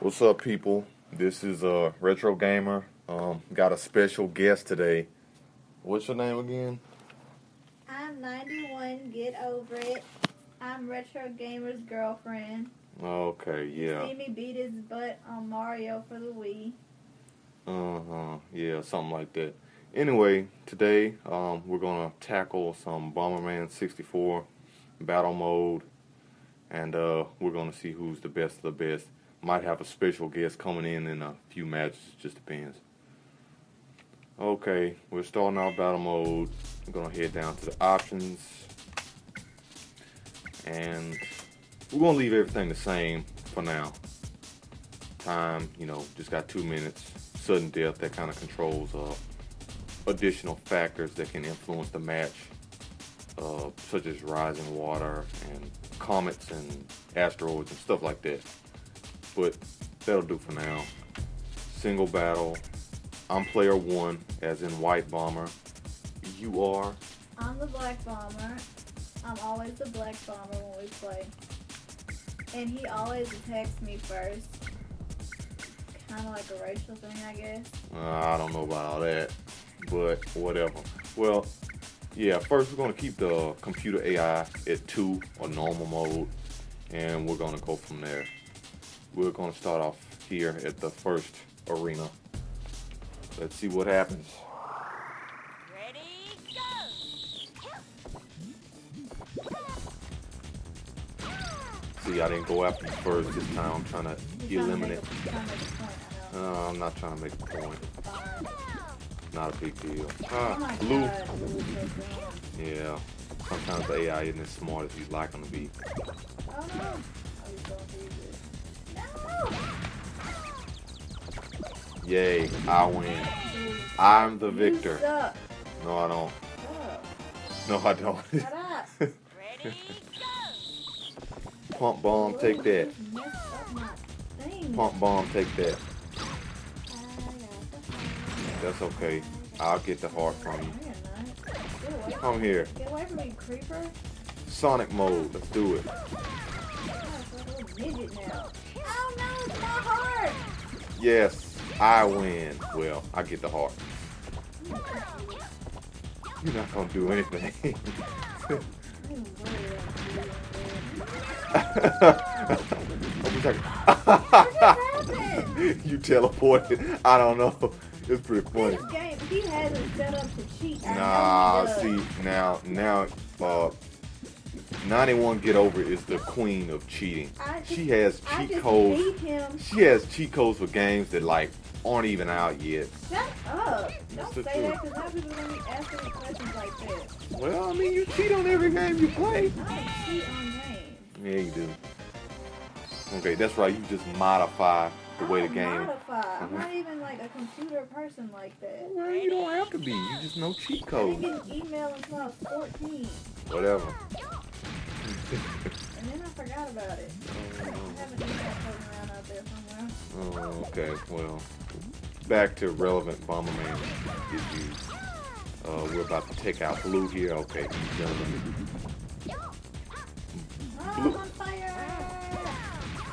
What's up, people? This is uh, Retro Gamer. Um, got a special guest today. What's your name again? I'm 91, get over it. I'm Retro Gamer's girlfriend. Okay, yeah. See me beat his butt on Mario for the Wii. Uh huh. Yeah, something like that. Anyway, today um, we're gonna tackle some Bomberman 64 battle mode, and uh, we're gonna see who's the best of the best. Might have a special guest coming in in a few matches. Just depends. Okay, we're starting our battle mode. I'm gonna head down to the options, and we're gonna leave everything the same for now. Time, you know, just got two minutes. Sudden death that kind of controls uh, additional factors that can influence the match, uh, such as rising water and comets and asteroids and stuff like that. But that'll do for now. Single battle. I'm player one, as in White Bomber. You are. I'm the Black Bomber. I'm always the Black Bomber when we play. And he always attacks me first. Kind of like a racial thing, I guess. Uh, I don't know about all that, but whatever. Well, yeah, first we're going to keep the computer AI at 2 or normal mode, and we're going to go from there. We're going to start off here at the first arena. Let's see what happens. Ready, go! See, I didn't go after the first this time. I'm trying to You're eliminate. make trying to point, I'm not trying to make a point. Not a big deal. Ah, my blue. god, so. Yeah. Sometimes the AI isn't as smart as you'd like them to be. Yay, I win. I'm the victor. No, I don't. No, I don't. Shut up. Ready, go! Pump bomb, take that. you messed up my thing. Pump bomb, take that. I got the heart. That's okay. I'll get the heart from you. No, you're not. Get away from Come here. Get away from me, creeper. Sonic mode. Let's do it. God, it's like a little midget now. Oh no, it's my heart! Yes, I win. Well, I get the heart. You're not gonna do anything. I'm worried I wish I could- you teleported. I don't know. It's pretty funny. Game, he has it set up to cheat. I Nah, see now, now, uh, 91 Get Over is the queen of cheating. Just, She has cheat codes. She has cheat codes for games that like aren't even out yet. Shut up! That's Don't say that because now people are gonna be asking questions like that. Well, I mean, you cheat on every game you play. I cheat on games. Yeah, you do. Okay, that's right. You just modify the way the I game. Modify. I'm Mhm. not even like a computer person like that. Well, you don't have to be. You just know cheat I codes. didn't get an email until I was 14, Whatever. and then I forgot about it. I have an email floating around out there somewhere. Oh, okay. Well, back to relevant Bomberman. Uh, we're about to take out Blue here. Okay. Oh, Blue- I'm on fire!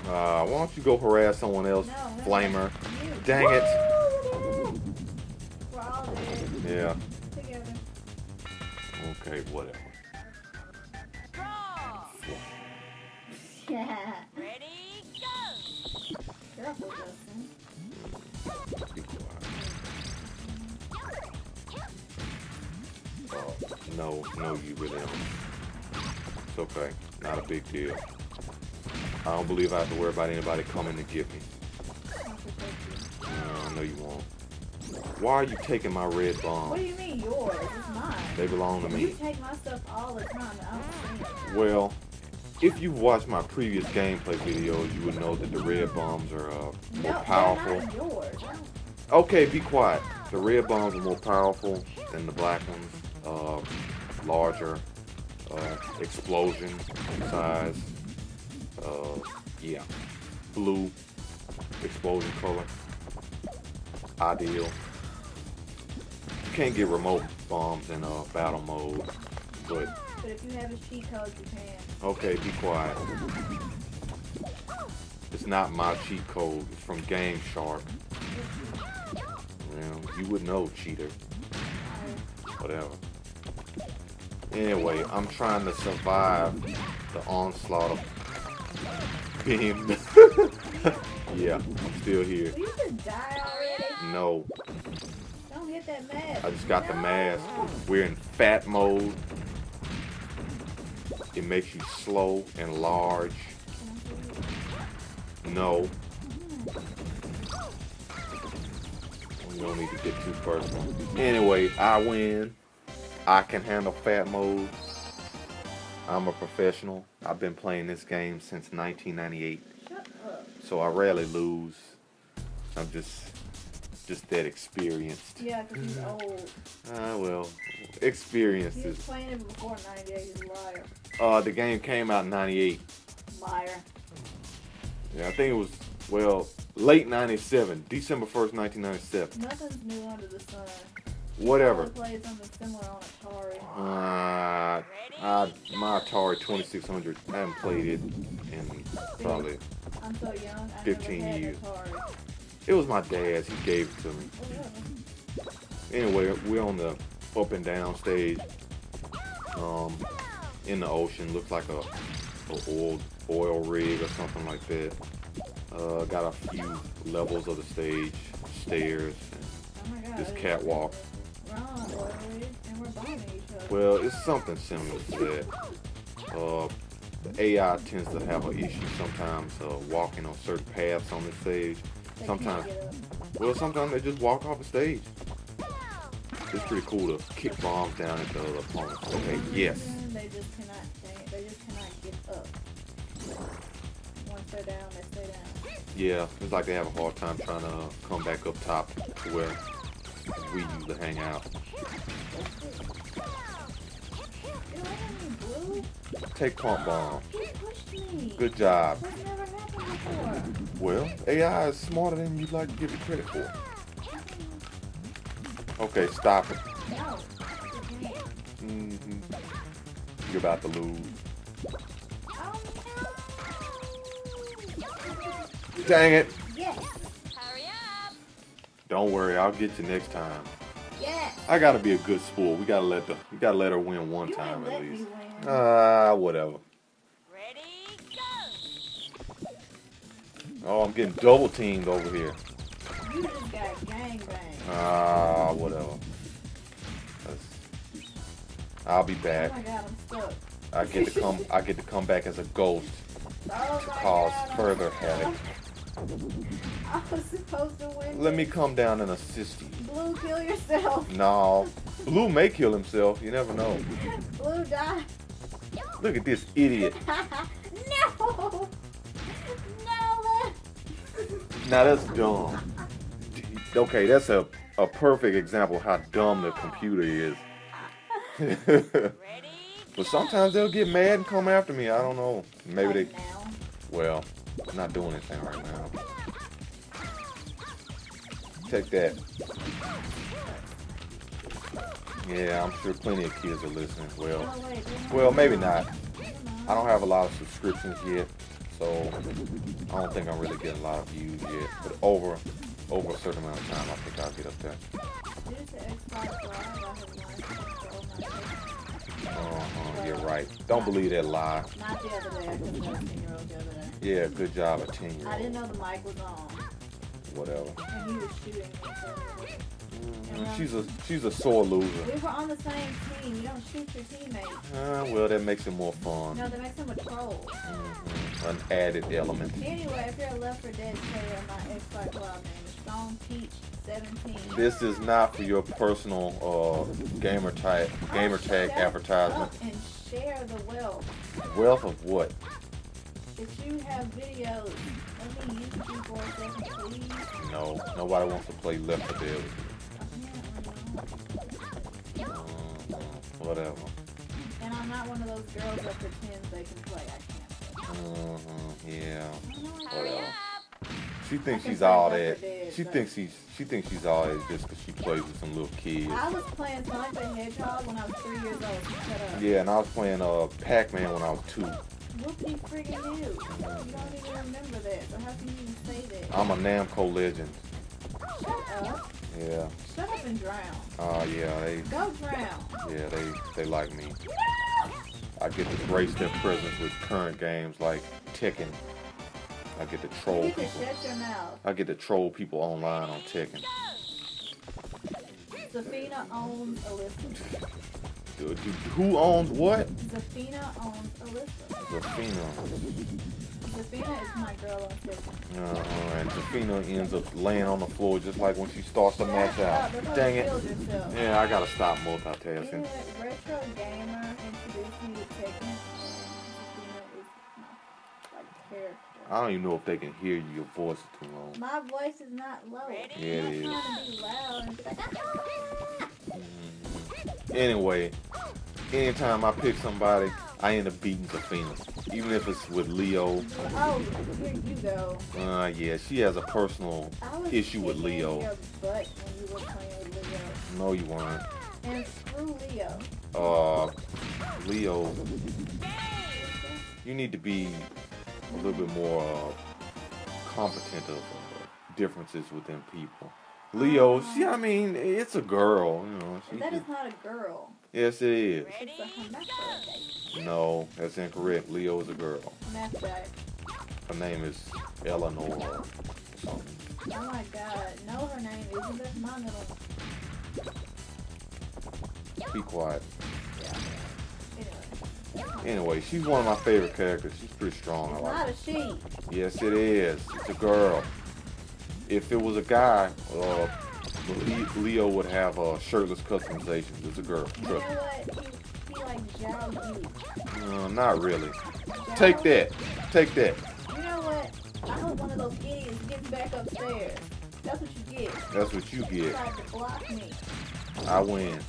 Uh, why don't you go harass someone else, No, Flamer? Dang it. We're all dead Yeah. together. Okay, whatever. Yeah. Oh, no, no, you really don't. It's okay. Not a big deal. I don't believe I have to worry about anybody coming to get me. No, I know you won't. Why are you taking my red bomb? What do you mean yours? It's mine. They belong to me. You take my stuff all the time. I don't. Well, if you've watched my previous gameplay videos, you would know that the red bombs are uh, more No, powerful. not yours. I don't- Okay, be quiet. The red bombs are more powerful than the black ones. Uh, larger, uh, explosion size. Uh, yeah. Blue, explosion color. Ideal. You can't get remote bombs in uh, battle mode, but But if you have his cheat codes, you can. okay, be quiet. It's not my cheat code. It's from Game Shark. Well, you would know, cheater. Whatever. Anyway, I'm trying to survive the onslaught of being. yeah, I'm still here. You just die already? No, Don't hit that mask. I just got the mask. We're in fat mode. It makes you slow and large. No. We don't need to get too personal. Anyway, I win. I can handle fat mode. I'm a professional. I've been playing this game since 1998, so I rarely lose. I'm just, just that experienced. Yeah, because he's old. Ah, well, experience He was is. playing it before 98. He's a liar. Uh, the game came out in '98. Liar. Yeah, I think it was well late '97, December 1st, 1997. Nothing's new under the sun. Whatever. Probably played something similar on Atari. Uh, I, my Atari 2600. I haven't played it in probably. I'm so young. I 15 never had years. Atari. It was my dad's. He gave it to me. Oh. Anyway, we're on the up and down stage. Um, in the ocean, looks like a, a oil oil rig or something like that. Uh, got a few levels of the stage, stairs. Oh my god. This catwalk. And. Well, it's something similar to that. Uh, the AI tends to have an issue sometimes uh, walking on certain paths on the stage. They sometimes- can't get up. Well, sometimes they just walk off the stage. It's pretty cool to kick bombs down at the other opponent. Okay, yes. They just cannot. They, they just cannot get up. Once they're down, they stay down. Yeah, it's like they have a hard time trying to come back up top to where we usually hang out. Get away from me, Blue. Take pump bomb. He pushed me. Good job. Well, AI is smarter than you'd like to give it credit for. Okay, stop it. No. -hmm. You're about to lose. Dang it! Don't worry, I'll get you next time. I gotta be a good sport. We gotta let the we gotta let her win one time at least. Ah, whatever. Oh, I'm getting double teamed over here. You just got gangbanged. Ah, whatever. That's- I'll be Oh back. my god, I'm stuck. I get to come. I get to come back as a ghost Oh to cause God, further havoc. I was supposed to win. Let me come down and assist you. Blue, kill yourself. No, Blue may kill himself. You never know. Blue, die. Look at this idiot. No. Now that's dumb. Okay, that's a, a perfect example of how dumb the computer is. But sometimes they'll get mad and come after me. I don't know. Maybe they. Now. Well, I'm not doing anything right now. Take that. Yeah, I'm sure plenty of kids are listening. As well, Oh, wait, they're not well, maybe not. I don't have a lot of subscriptions yet, so I don't think I'm really getting a lot of views yet. But over over a certain amount of time, I think I'll get up there. Due to Xbox Live, I have learned to control my voice. Uh-huh, you're right. Don't believe that lie. Not the other day. I couldn't let a 10 year old the other day. Yeah, good job, a ten-year-old. I didn't know the mic was on. Whatever. And he was shooting She's a she's a sore loser. we were on the same team. You don't shoot your teammates. Uh, well, that makes it more fun. No, that makes him a troll. Mhm, An added element. Anyway, if you're a Left 4 Dead player, my Xbox Live name is Stone Peach 17. This is not for your personal uh, gamer type gamer Oh, tag advertisement. And share the wealth. Wealth of what? If you have videos, let me use you for a second, please. No, nobody wants to play Left 4 Dead. with Whatever. And I'm not one of those girls that pretends they can play. I can't play. Mhm, Yeah. I know Whatever. She thinks she's all that. 4 Dead, She but- thinks she's she thinks she's all that just because she plays with some little kids. I was playing Sonic the Hedgehog when I was three years old. Shut up. Yeah, and I was playing uh Pac-Man when I was two. Whoopity friggin' do. You don't even remember that, so how can you even say that? I'm a Namco legend. Shut up. Yeah. Shut up and drown. Uh, yeah, they, Go drown. yeah, they, they like me. I get to grace their presence with current games like Tekken. I get to troll people. shut your mouth. I get to troll people online on Tekken. Zafina owns Alisa. Dude, Who owns what? Zafina owns Alisa. Zafina. Zafina is my girl on Tekken. Uh, and Zafina ends up laying on the floor just like when she starts the match out. Dang it. Yeah, I gotta stop multitasking. Retro Gamer introduced me to Tekken, and Zafina is my. I don't even know if they can hear you. Your voice is too low. My voice is not low. Ready? Yeah, it I'm is. not trying to be loud like! Mhm. Anyway, anytime I pick somebody, I end up beating Zafina. Even if it's with Leo. oh, here you go. Uh, yeah, she has a personal issue with Leo. your butt when you with Leo. No, you weren't. And screw Leo. Uh, Leo, you need to be a little bit more uh, competent of uh, differences within people. Leo, she, I mean, it's a girl, you know. She That just- is not a girl. yes, it is. It's a hermaphrodite. No, that's incorrect. Leo is a girl. Hermaphrodite. Her name is Eleanor or something. Oh my god. No, her name isn't. That's my middle. Be quiet. Anyway. Anyway, she's one of my favorite characters. She's pretty strong. I It's like not her. a she. Yes, it is. It's a girl. If it was a guy, uh, Leo would have uh, shirtless customizations. It's a girl. You know Trust me. what? He, he like Uh, not really. Zhao- Take that. Take that. You know what? I hope one of those idiots gets back upstairs. That's what you get. That's what you You get. tried to block me. I win.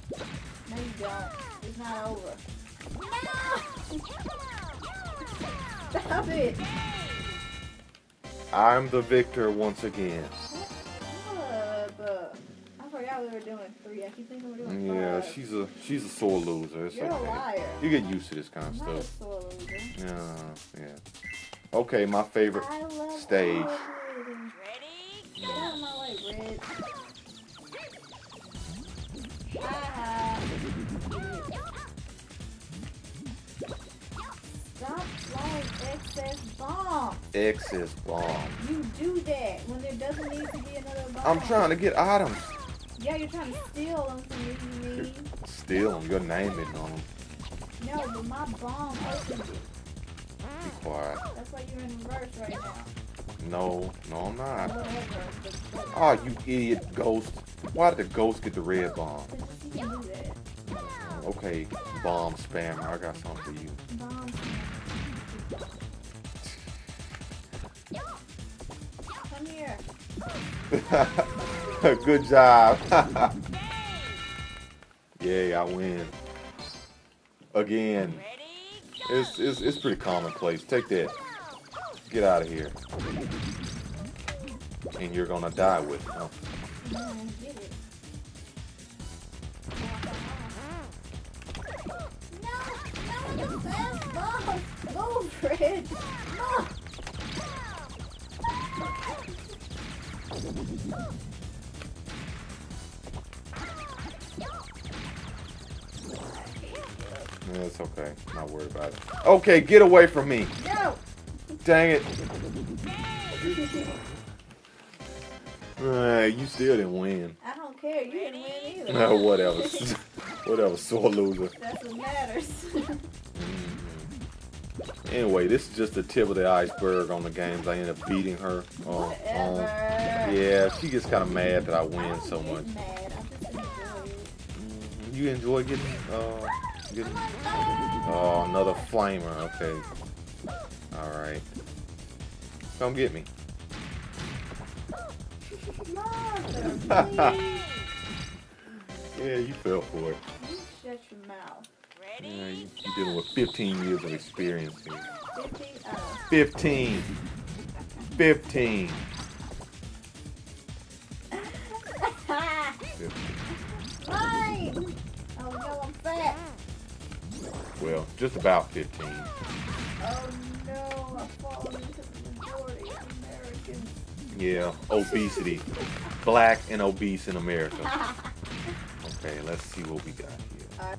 No, you don't. It's not over. Stop it. I'm the victor once again. I forgot we were doing three. I keep thinking we're doing Yeah, five. she's a she's a sore loser. It's You're a liar. You get used to this kind I'm of not a stuff. sore loser. Yeah, yeah. Okay, my favorite. Stage. of. Ready? Out of my way, Red. Stop excess bombs. Excess bomb. You do that when there doesn't need to be another bomb. I'm trying to get items. Yeah, you're trying to steal them from me, you? Steal them. Your name isn't on them. No, but my bomb opened it. Be quiet. That's why you're in reverse right now. No, no, I'm not. Whatever. but- but- Oh, you idiot ghost. Why did the ghost get the red bomb? but you can do that. Okay, bomb spammer. I got something for you. Bomb. Come here. Good job. Yay, I win. Again. It's, it's, it's pretty commonplace. Take that. Get out of here. And you're gonna die with it. Oh, No, I get it. No, no, the fast bomb. Move, Fred. No. yeah, it's okay. Not worried about it. Okay, get away from me. No. Dang it. Uh, you still didn't win. I don't care. You didn't win either. No, whatever. whatever, sore loser. That's what matters. Mhm. Anyway, this is just the tip of the iceberg on the games. I end up beating her. On, on, Whatever. yeah, she gets kind of mad that I I win don't so much. Mad. I just enjoy it. Mhm. You enjoy getting, uh, getting, oh, another flamer. Okay. All right. Come get me. Yeah, you fell for it. You shut your mouth. Yeah, you, Ready? you're dealing with 15 years of experience here. 50, uh, 15. 15. 15. Well, just about 15. Oh, Oh no, I've fallen into the majority of Americans. Yeah, obesity. Black and obese in America. Okay, let's see what we got here.